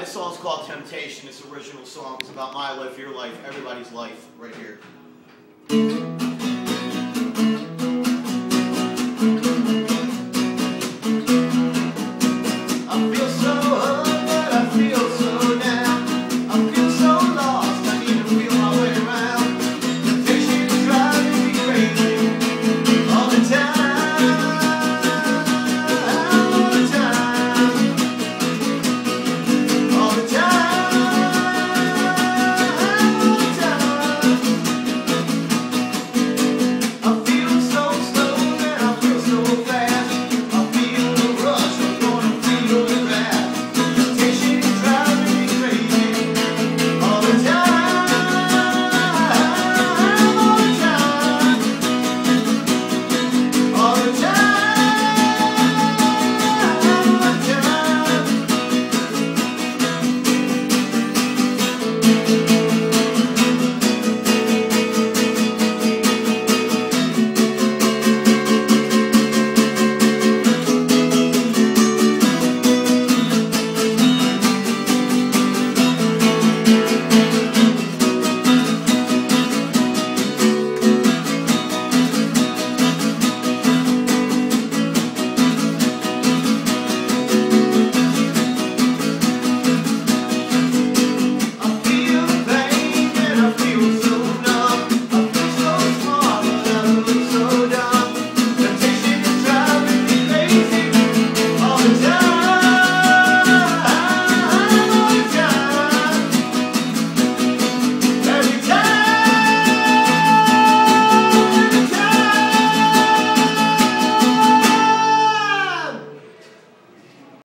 This song's called Temptation. It's original song. It's about my life, your life, everybody's life, right here.